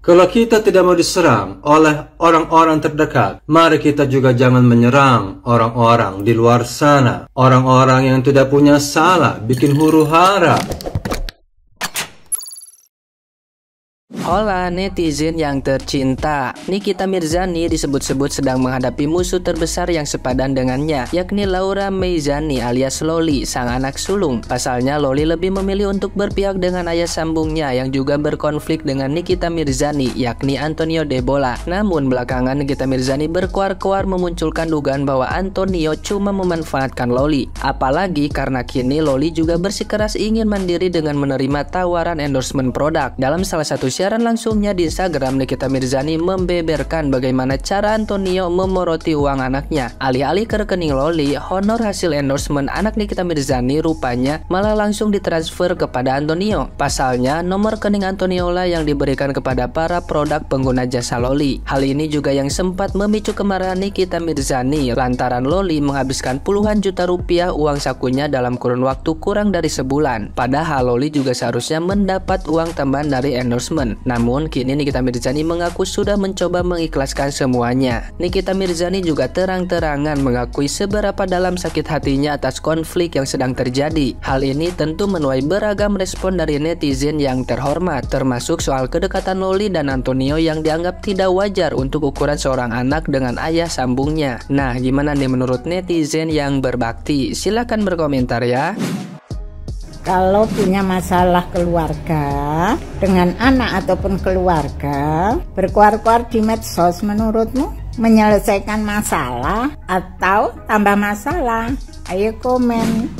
Kalau kita tidak mau diserang oleh orang-orang terdekat, mari kita juga jangan menyerang orang-orang di luar sana. Orang-orang yang tidak punya salah, bikin huru hara. Hola netizen yang tercinta. Nikita Mirzani disebut-sebut sedang menghadapi musuh terbesar yang sepadan dengannya Yakni Laura Meizani alias Loli, sang anak sulung. Pasalnya Loli lebih memilih untuk berpihak dengan ayah sambungnya Yang juga berkonflik dengan Nikita Mirzani Yakni Antonio Debola Namun belakangan Nikita Mirzani berkuar-kuar memunculkan dugaan bahwa Antonio cuma memanfaatkan Loli. Apalagi karena kini Loli juga bersikeras ingin mandiri dengan menerima tawaran endorsement produk. Dalam salah satu siaran langsungnya di Instagram Nikita Mirzani membeberkan bagaimana cara Antonio memoroti uang anaknya. Alih-alih ke rekening Loli, honor hasil endorsement anak Nikita Mirzani rupanya malah langsung ditransfer kepada Antonio. Pasalnya, nomor rekening Antonio lah yang diberikan kepada para produk pengguna jasa Loli. Hal ini juga yang sempat memicu kemarahan Nikita Mirzani lantaran Loli menghabiskan puluhan juta rupiah uang sakunya dalam kurun waktu kurang dari sebulan. Padahal Loli juga seharusnya mendapat uang tambahan dari endorsement. Namun kini Nikita Mirzani mengaku sudah mencoba mengikhlaskan semuanya. Nikita Mirzani juga terang-terangan mengakui seberapa dalam sakit hatinya atas konflik yang sedang terjadi. Hal ini tentu menuai beragam respon dari netizen yang terhormat, termasuk soal kedekatan Loli dan Antonio yang dianggap tidak wajar untuk ukuran seorang anak dengan ayah sambungnya. Nah, gimana nih menurut netizen yang berbakti? Silahkan berkomentar ya kalau punya masalah keluarga dengan anak ataupun keluarga berkuar-kuar di medsos menurutmu? Menyelesaikan masalah atau tambah masalah? Ayo komen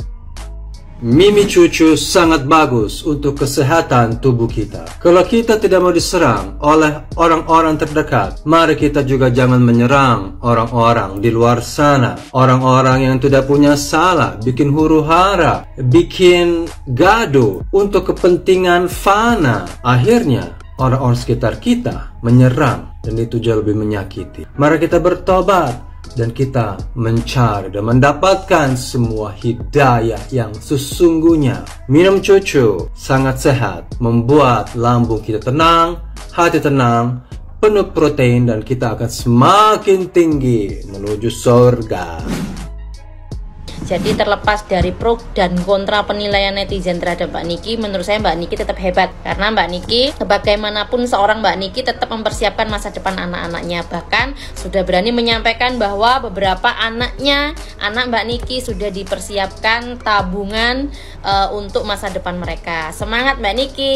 Mimi cucu sangat bagus untuk kesehatan tubuh kita. Kalau kita tidak mau diserang oleh orang-orang terdekat, mari kita juga jangan menyerang orang-orang di luar sana. Orang-orang yang tidak punya salah, bikin huru hara, bikin gaduh untuk kepentingan fana. Akhirnya, orang-orang sekitar kita menyerang dan itu jauh lebih menyakiti. Mari kita bertobat dan kita mencari dan mendapatkan semua hidayah yang sesungguhnya. Minum cucu sangat sehat, membuat lambung kita tenang, hati tenang, penuh protein dan kita akan semakin tinggi menuju surga. Jadi terlepas dari pro dan kontra penilaian netizen terhadap Mbak Niki, menurut saya Mbak Niki tetap hebat karena Mbak Niki bagaimanapun seorang Mbak Niki tetap mempersiapkan masa depan anak-anaknya. Bahkan sudah berani menyampaikan bahwa beberapa anaknya, anak Mbak Niki sudah dipersiapkan tabungan uh, untuk masa depan mereka. Semangat Mbak Niki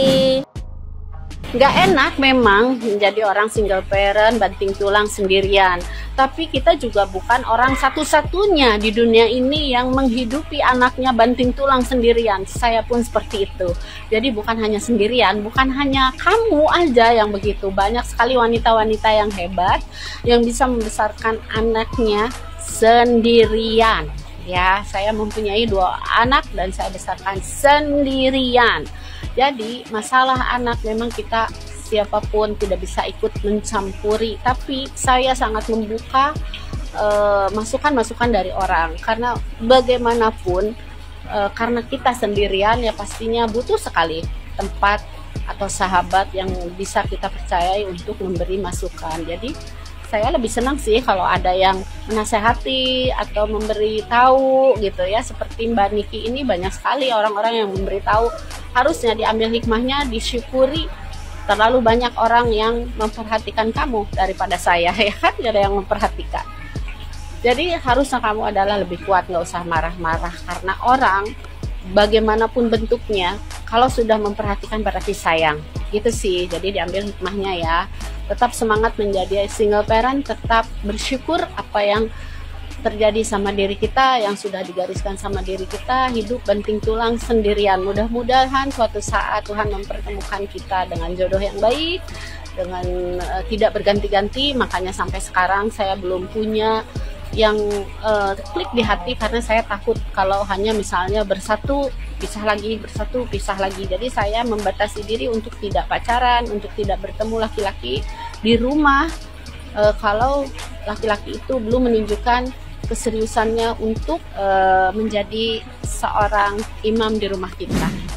nggak enak memang menjadi orang single parent banting tulang sendirian tapi kita juga bukan orang satu-satunya di dunia ini yang menghidupi anaknya banting tulang sendirian. Saya pun seperti itu. Jadi bukan hanya sendirian bukan hanya kamu aja yang begitu. Banyak sekali wanita-wanita yang hebat yang bisa membesarkan anaknya sendirian. Ya saya mempunyai dua anak dan saya besarkan sendirian. Jadi masalah anak memang kita siapa pun tidak bisa ikut mencampuri, tapi saya sangat membuka eh, masukan-masukan dari orang. Karena bagaimanapun uh, karena kita sendirian ya pastinya butuh sekali tempat atau sahabat yang bisa kita percayai untuk memberi masukan. Jadi saya lebih senang sih kalau ada yang menasehati atau memberi tahu gitu ya. Seperti Mbak Niki ini banyak sekali orang-orang yang memberi tahu. Harusnya diambil hikmahnya disyukuri terlalu banyak orang yang memperhatikan kamu daripada saya ya kan? Ada yang memperhatikan. Jadi harusnya kamu adalah lebih kuat nggak usah marah-marah. Karena orang bagaimanapun bentuknya kalau sudah memperhatikan berarti sayang. Gitu sih. Jadi diambil hikmahnya ya. Tetap semangat menjadi single parent tetap bersyukur apa yang terjadi sama diri kita yang sudah digariskan sama diri kita hidup banting tulang sendirian. Mudah-mudahan suatu saat Tuhan mempertemukan kita dengan jodoh yang baik dengan uh, tidak berganti-ganti. Makanya sampai sekarang saya belum punya yang uh, klik di hati karena saya takut kalau hanya misalnya bersatu pisah lagi bersatu pisah lagi. Jadi saya membatasi diri untuk tidak pacaran untuk tidak bertemu laki-laki di rumah. Uh, kalau laki-laki itu belum menunjukkan keseriusannya untuk uh, menjadi seorang imam di rumah kita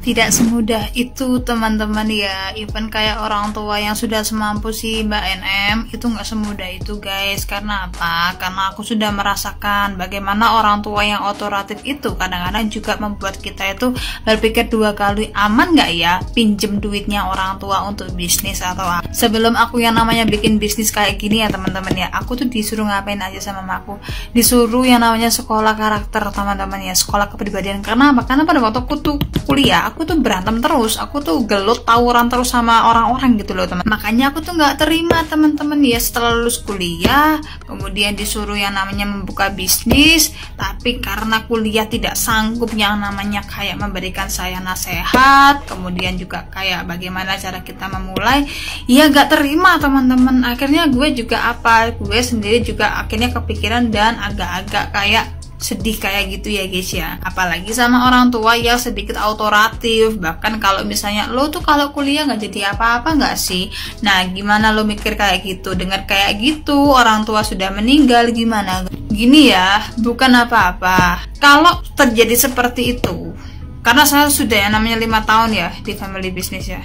tidak semudah itu teman-teman ya. Even kayak orang tua yang sudah semampu si Mbak NM itu nggak semudah itu guys. Karena apa? Karena aku sudah merasakan bagaimana orang tua yang otoratif itu kadang-kadang juga membuat kita itu berpikir dua kali aman nggak ya pinjem duitnya orang tua untuk bisnis atau apa? Sebelum aku yang namanya bikin bisnis kayak gini ya teman-teman ya aku tuh disuruh ngapain aja sama mamaku disuruh yang namanya sekolah karakter teman-teman ya sekolah kepribadian. Karena apa? Karena pada waktu aku tuh kuliah aku tuh berantem terus aku tuh gelut tawuran terus sama orang-orang gitu loh teman. Makanya aku tuh nggak terima teman-teman. Ya setelah lulus kuliah kemudian disuruh yang namanya membuka bisnis tapi karena kuliah tidak sanggup yang namanya kayak memberikan saya nasihat kemudian juga kayak bagaimana cara kita memulai ya gak terima teman-teman. Akhirnya gue juga apa gue sendiri juga akhirnya kepikiran dan agak-agak kayak sedih kayak gitu ya guys ya. Apalagi sama orang tua yang sedikit autoratif. Bahkan kalau misalnya lo tuh kalau kuliah nggak jadi apa-apa nggak sih? Nah gimana lo mikir kayak gitu? Dengar kayak gitu orang tua sudah meninggal gimana? Gini ya bukan apa-apa. Kalau terjadi seperti itu karena saya sudah yang namanya lima tahun ya di family business ya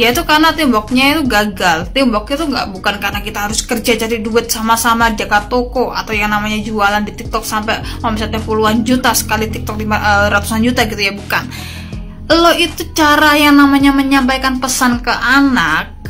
ya itu karena temboknya itu gagal. Temboknya itu nggak bukan karena kita harus kerja cari duit sama-sama jaga toko atau yang namanya jualan di TikTok sampai omsetnya puluhan juta sekali TikTok lima uh, ratusan juta gitu ya bukan. Lo itu cara yang namanya menyampaikan pesan ke anak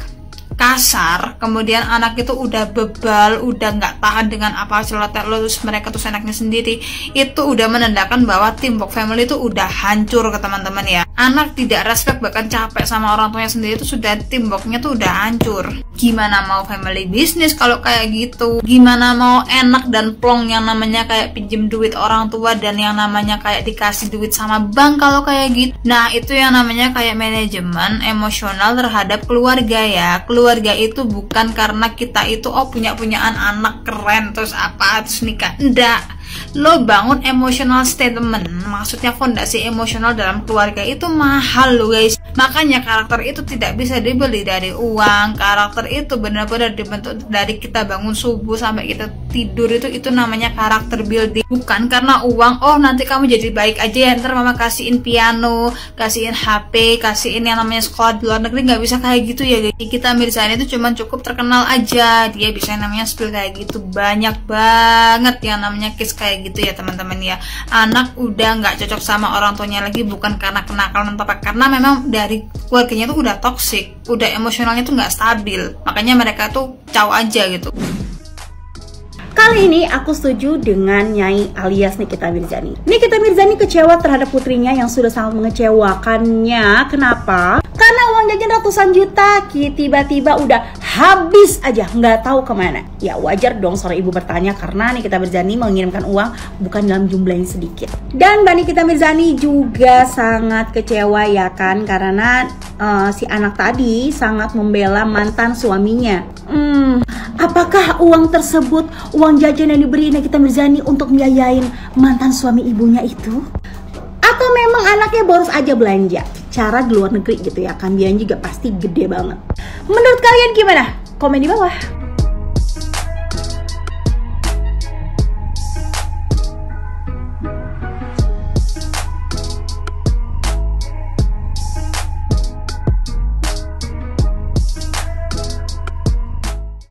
kasar kemudian anak itu udah bebal udah nggak tahan dengan apa celoteh lo terus mereka tuh enaknya sendiri itu udah menandakan bahwa teamwork family itu udah hancur ke teman-teman ya anak tidak respect bahkan capek sama orang tuanya sendiri itu sudah teamworknya tuh udah hancur. Gimana mau family business kalau kayak gitu? Gimana mau enak dan plong yang namanya kayak pinjem duit orang tua dan yang namanya kayak dikasih duit sama bank kalau kayak gitu? Nah itu yang namanya kayak manajemen emosional terhadap keluarga ya. Keluarga keluarga itu bukan karena kita itu oh punya punyaan anak keren terus apa terus nikah. Enggak lo bangun emotional statement maksudnya fondasi emosional dalam keluarga itu mahal lo guys makanya karakter itu tidak bisa dibeli dari uang. Karakter itu benar-benar dibentuk dari kita bangun subuh sampai kita tidur itu itu namanya karakter building. Bukan karena uang oh nanti kamu jadi baik aja ya ntar mama kasihin piano kasihin HP kasihin yang namanya sekolah di luar negeri nggak bisa kayak gitu ya guys. Kita Mirzani itu cuma cukup terkenal aja. Dia bisa yang namanya spill kayak gitu. Banyak banget yang namanya kiss kayak gitu ya teman-teman ya. Anak udah nggak cocok sama orang tuanya lagi bukan karena kenakalan atau karena memang dari keluarganya tuh udah toxic udah emosionalnya tuh nggak stabil. Makanya mereka tuh caw aja gitu Kali ini aku setuju dengan Nyai alias Nikita Mirzani. Nikita Mirzani kecewa terhadap putrinya yang sudah sangat mengecewakannya. Kenapa? Karena uang jajan ratusan juta, tiba-tiba udah habis aja, nggak tahu ke mana. Ya wajar dong seorang ibu bertanya karena Nikita Mirzani mengirimkan uang bukan dalam jumlah yang sedikit. Dan Mbak Nikita Mirzani juga sangat kecewa ya kan karena uh, si anak tadi sangat membela mantan suaminya. Apakah uang tersebut uang jajan yang diberi Nikita Mirzani untuk biayain mantan suami ibunya itu? Atau memang anaknya boros aja belanja? Cara di luar negeri gitu ya, kan biayanya juga pasti gede banget. Menurut kalian gimana? Komen di bawah.